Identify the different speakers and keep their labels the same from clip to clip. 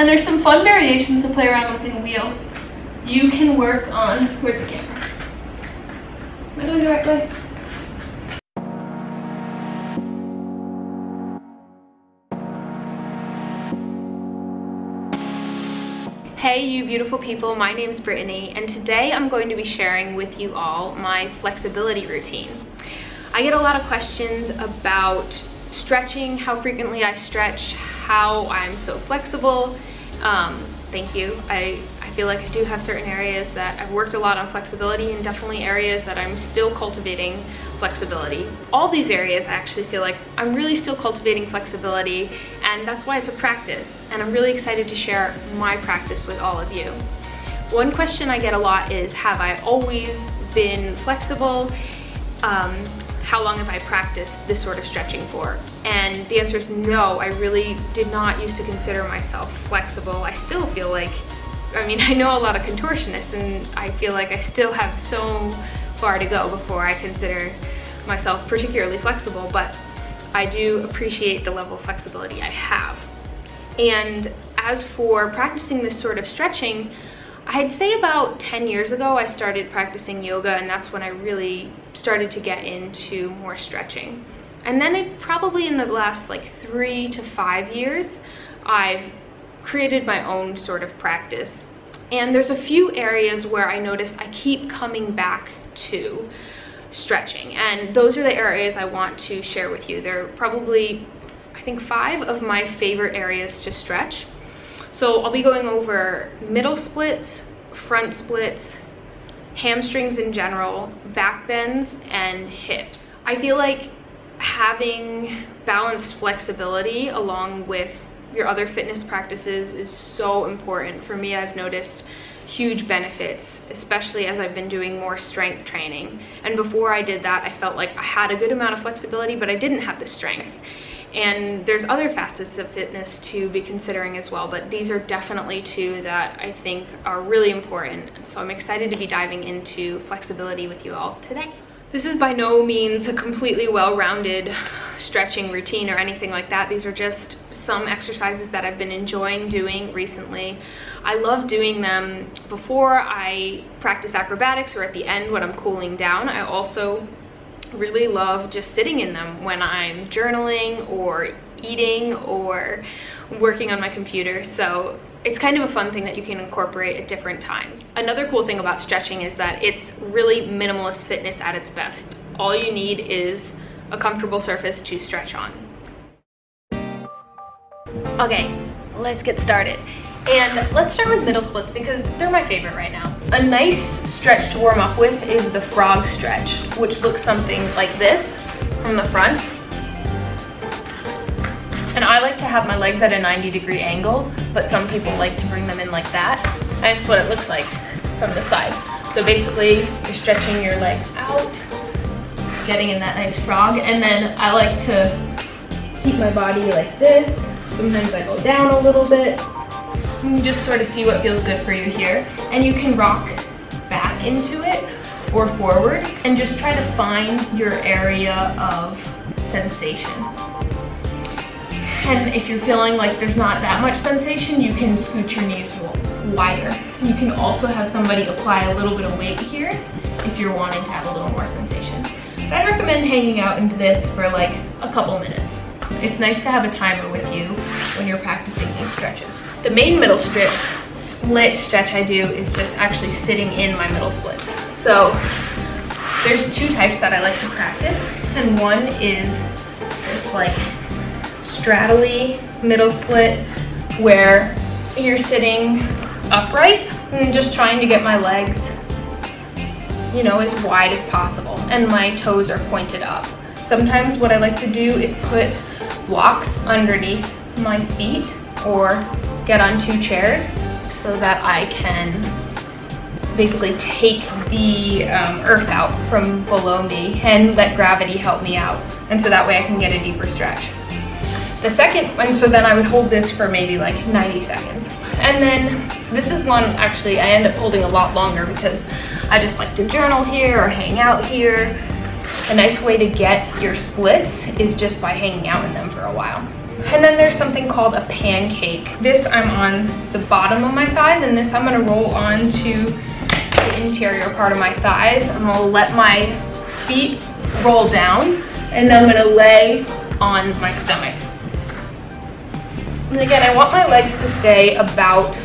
Speaker 1: And there's some fun variations to play around with in wheel. You can work on, where's the camera? Am I going the right way? Hey you beautiful people, my name is Brittany and today I'm going to be sharing with you all my flexibility routine. I get a lot of questions about stretching, how frequently I stretch, how I'm so flexible. Um, thank you. I, I feel like I do have certain areas that I've worked a lot on flexibility and definitely areas that I'm still cultivating flexibility. All these areas I actually feel like I'm really still cultivating flexibility and that's why it's a practice and I'm really excited to share my practice with all of you. One question I get a lot is have I always been flexible? Um, how long have I practiced this sort of stretching for? And the answer is no, I really did not used to consider myself flexible. I still feel like, I mean, I know a lot of contortionists and I feel like I still have so far to go before I consider myself particularly flexible, but I do appreciate the level of flexibility I have. And as for practicing this sort of stretching, I'd say about 10 years ago I started practicing yoga and that's when I really started to get into more stretching. And then it probably in the last like three to five years, I've created my own sort of practice. And there's a few areas where I notice I keep coming back to stretching. And those are the areas I want to share with you. They're probably, I think, five of my favorite areas to stretch. So I'll be going over middle splits, front splits, hamstrings in general, back bends, and hips. I feel like having balanced flexibility along with your other fitness practices is so important. For me, I've noticed huge benefits, especially as I've been doing more strength training. And before I did that, I felt like I had a good amount of flexibility, but I didn't have the strength. And there's other facets of fitness to be considering as well, but these are definitely two that I think are really important. So I'm excited to be diving into flexibility with you all today. This is by no means a completely well-rounded stretching routine or anything like that. These are just some exercises that I've been enjoying doing recently. I love doing them before I practice acrobatics or at the end when I'm cooling down. I also really love just sitting in them when I'm journaling or eating or working on my computer. So it's kind of a fun thing that you can incorporate at different times. Another cool thing about stretching is that it's really minimalist fitness at its best. All you need is a comfortable surface to stretch on. Okay, let's get started. And let's start with middle splits because they're my favorite right now. A nice stretch to warm up with is the frog stretch, which looks something like this from the front. And I like to have my legs at a 90 degree angle, but some people like to bring them in like that. That's what it looks like from the side. So basically, you're stretching your legs out, getting in that nice frog, and then I like to keep my body like this. Sometimes I go down a little bit. You just sort of see what feels good for you here. And you can rock back into it or forward and just try to find your area of sensation. And if you're feeling like there's not that much sensation, you can scoot your knees wider. You can also have somebody apply a little bit of weight here if you're wanting to have a little more sensation. But I'd recommend hanging out into this for like a couple minutes. It's nice to have a timer with you when you're practicing these stretches. The main middle strip split stretch I do is just actually sitting in my middle splits. So there's two types that I like to practice, and one is this like straddly middle split where you're sitting upright and just trying to get my legs you know as wide as possible and my toes are pointed up sometimes what I like to do is put blocks underneath my feet or get on two chairs so that I can basically take the um, earth out from below me and let gravity help me out and so that way I can get a deeper stretch. The second, and so then I would hold this for maybe like 90 seconds. And then this is one actually I end up holding a lot longer because I just like to journal here or hang out here. A nice way to get your splits is just by hanging out in them for a while. And then there's something called a pancake. This I'm on the bottom of my thighs and this I'm gonna roll onto the interior part of my thighs. I'm gonna let my feet roll down and I'm gonna lay on my stomach. And again, I want my legs to stay about,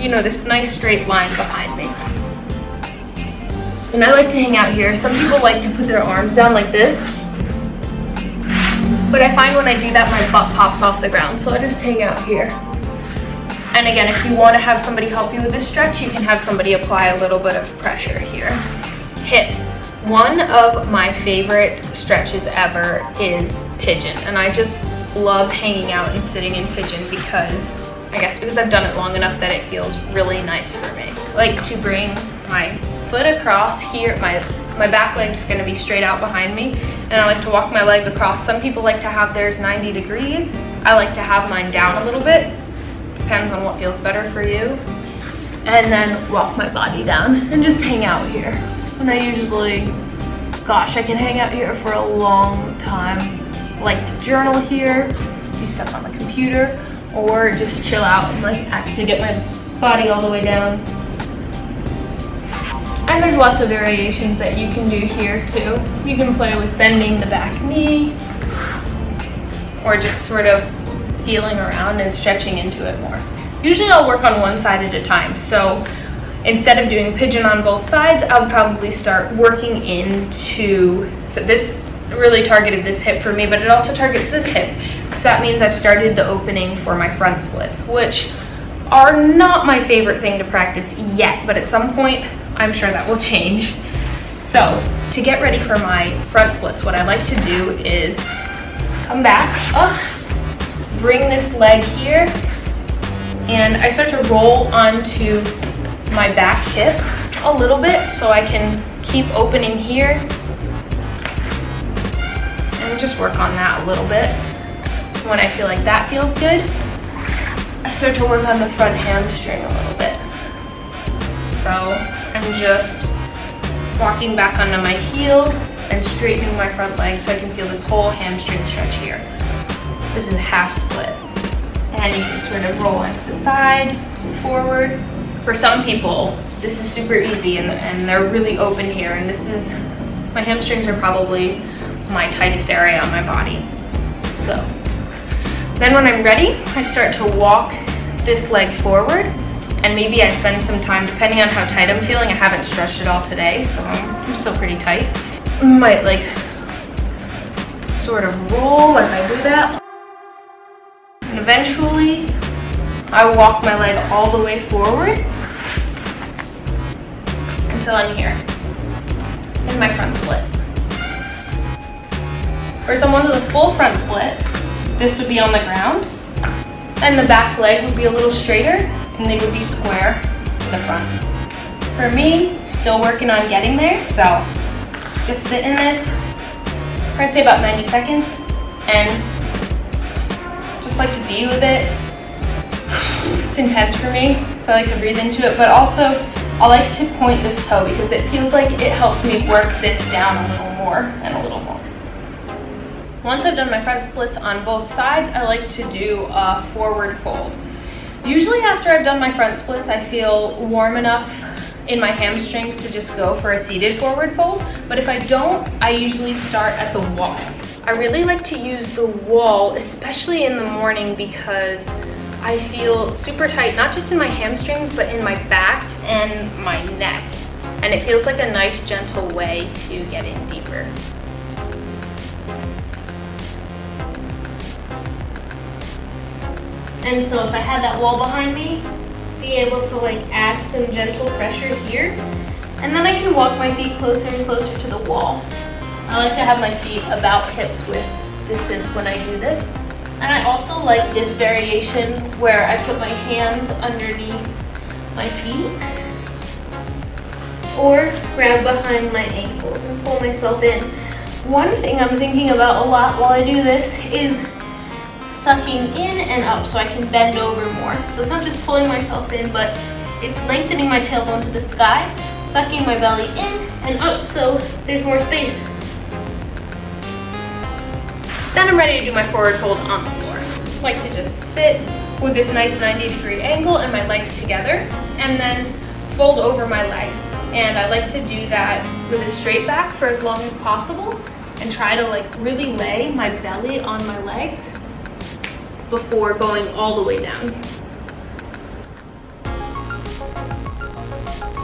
Speaker 1: you know, this nice straight line behind me. And I like to hang out here. Some people like to put their arms down like this. But I find when I do that, my butt pops off the ground. So I just hang out here. And again, if you want to have somebody help you with this stretch, you can have somebody apply a little bit of pressure here. Hips. One of my favorite stretches ever is pigeon. And I just love hanging out and sitting in pigeon because, I guess because I've done it long enough that it feels really nice for me. I like to bring my foot across here, my, my back leg's gonna be straight out behind me, and I like to walk my leg across. Some people like to have theirs 90 degrees. I like to have mine down a little bit. Depends on what feels better for you. And then walk my body down and just hang out here. And I usually, gosh, I can hang out here for a long time like to journal here, do stuff on the computer, or just chill out and like actually get my body all the way down. And there's lots of variations that you can do here too. You can play with bending the back knee, or just sort of feeling around and stretching into it more. Usually I'll work on one side at a time, so instead of doing pigeon on both sides, I would probably start working into, so this really targeted this hip for me, but it also targets this hip. So that means I've started the opening for my front splits, which are not my favorite thing to practice yet, but at some point, I'm sure that will change. So to get ready for my front splits, what I like to do is come back up, bring this leg here, and I start to roll onto my back hip a little bit so I can keep opening here and just work on that a little bit. When I feel like that feels good, I start to work on the front hamstring a little bit. So Just walking back onto my heel and straightening my front leg so I can feel this whole hamstring stretch here. This is a half split. And you can sort of roll onto the side, forward. For some people, this is super easy and, and they're really open here. And this is, my hamstrings are probably my tightest area on my body. So then when I'm ready, I start to walk this leg forward and maybe I spend some time, depending on how tight I'm feeling, I haven't stretched it all today, so I'm still pretty tight. Might like sort of roll as I do that. And eventually, I walk my leg all the way forward until I'm here in my front split. For someone with a full front split, this would be on the ground, and the back leg would be a little straighter, and they would be square to the front. For me, still working on getting there, so just sit in this for I'd say about 90 seconds, and just like to be with it. It's intense for me, so I like to breathe into it, but also I like to point this toe because it feels like it helps me work this down a little more and a little more. Once I've done my front splits on both sides, I like to do a forward fold. Usually after I've done my front splits, I feel warm enough in my hamstrings to just go for a seated forward fold. But if I don't, I usually start at the wall. I really like to use the wall, especially in the morning because I feel super tight, not just in my hamstrings, but in my back and my neck. And it feels like a nice gentle way to get in deeper. And so if I had that wall behind me, be able to like add some gentle pressure here. And then I can walk my feet closer and closer to the wall. I like to have my feet about hips width distance when I do this. And I also like this variation where I put my hands underneath my feet or grab behind my ankles and pull myself in. One thing I'm thinking about a lot while I do this is sucking in and up so I can bend over more. So it's not just pulling myself in, but it's lengthening my tailbone to the sky, sucking my belly in and up so there's more space. Then I'm ready to do my forward fold on the floor. I like to just sit with this nice 90 degree angle and my legs together and then fold over my legs. And I like to do that with a straight back for as long as possible and try to like really lay my belly on my legs before going all the way down.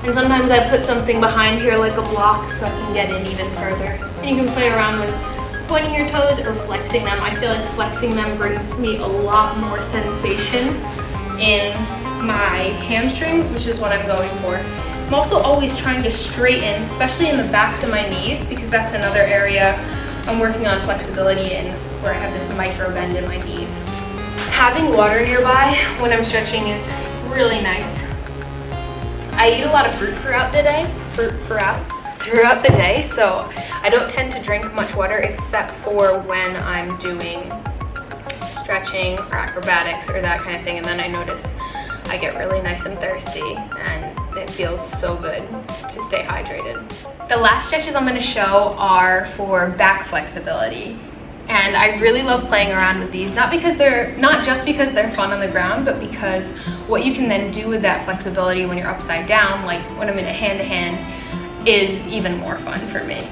Speaker 1: And sometimes I put something behind here like a block so I can get in even further. And you can play around with pointing your toes or flexing them. I feel like flexing them brings me a lot more sensation in my hamstrings, which is what I'm going for. I'm also always trying to straighten, especially in the backs of my knees, because that's another area I'm working on flexibility in, where I have this micro bend in my knees. Having water nearby when I'm stretching is really nice. I eat a lot of fruit throughout the day, fruit throughout, throughout the day, so I don't tend to drink much water except for when I'm doing stretching or acrobatics or that kind of thing, and then I notice I get really nice and thirsty and it feels so good to stay hydrated. The last stretches I'm gonna show are for back flexibility. And I really love playing around with these, not because they're, not just because they're fun on the ground, but because what you can then do with that flexibility when you're upside down, like when I'm in a hand-to-hand, -hand, is even more fun for me.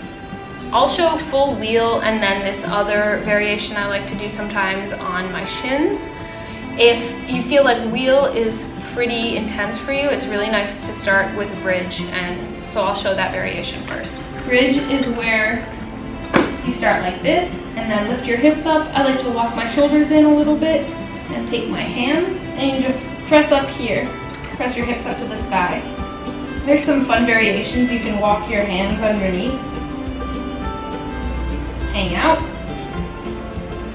Speaker 1: I'll show full wheel and then this other variation I like to do sometimes on my shins. If you feel like wheel is pretty intense for you, it's really nice to start with bridge and so I'll show that variation first. Bridge is where you start like this and then lift your hips up. I like to walk my shoulders in a little bit and take my hands and you just press up here. Press your hips up to the sky. There's some fun variations. You can walk your hands underneath. Hang out.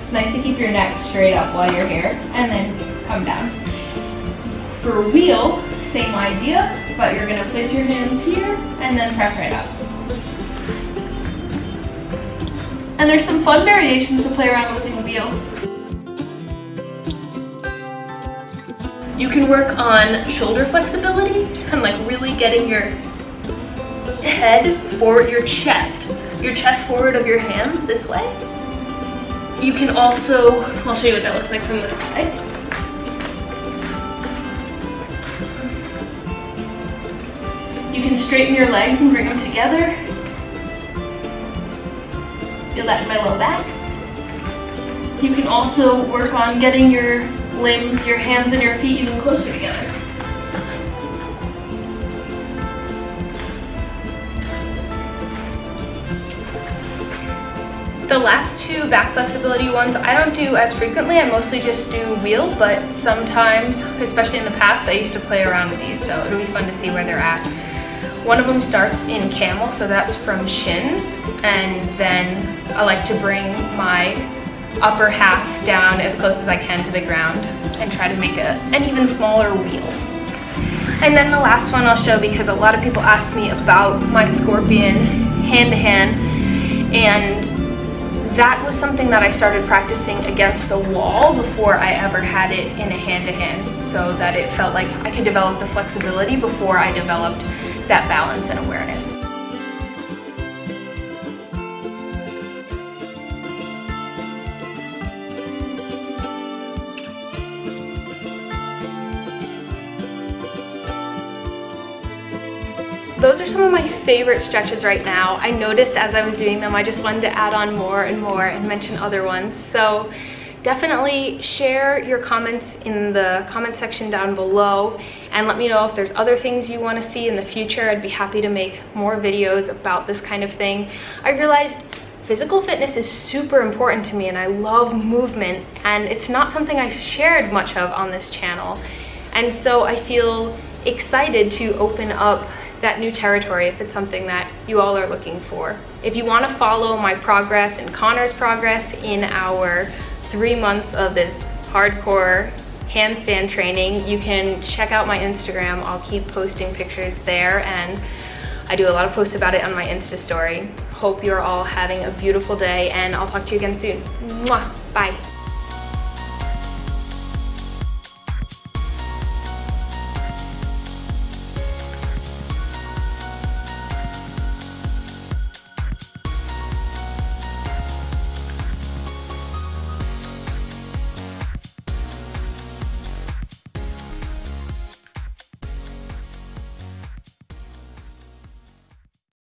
Speaker 1: It's nice to keep your neck straight up while you're here and then come down. For wheel, same idea, but you're gonna place your hands here and then press right up. And there's some fun variations to play around with in wheel. You can work on shoulder flexibility and like really getting your head forward, your chest, your chest forward of your hands this way. You can also, I'll show you what that looks like from this side. You can straighten your legs and bring them together Feel that in my low back. You can also work on getting your limbs, your hands and your feet even closer together. The last two back flexibility ones I don't do as frequently. I mostly just do wheels, but sometimes, especially in the past, I used to play around with these, so it'll be fun to see where they're at. One of them starts in camel, so that's from shins, and then I like to bring my upper half down as close as I can to the ground and try to make a, an even smaller wheel. And then the last one I'll show because a lot of people ask me about my scorpion hand-to-hand -hand, and that was something that I started practicing against the wall before I ever had it in a hand-to-hand -hand, so that it felt like I could develop the flexibility before I developed that balance and awareness. Those are some of my favorite stretches right now. I noticed as I was doing them, I just wanted to add on more and more and mention other ones. So definitely share your comments in the comment section down below and let me know if there's other things you want to see in the future. I'd be happy to make more videos about this kind of thing. I realized physical fitness is super important to me and I love movement and it's not something I've shared much of on this channel. And so I feel excited to open up that new territory if it's something that you all are looking for. If you want to follow my progress and Conor's progress in our three months of this hardcore handstand training, you can check out my Instagram. I'll keep posting pictures there and I do a lot of posts about it on my Insta story. Hope you're all having a beautiful day and I'll talk to you again soon. Mwah. Bye.